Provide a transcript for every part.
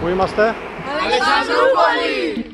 Πού είμαστε? Αλεξανδρούπολη!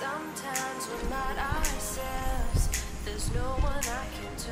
Sometimes we're not ourselves. There's no one I can turn.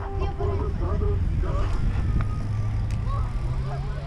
Aqui eu vou.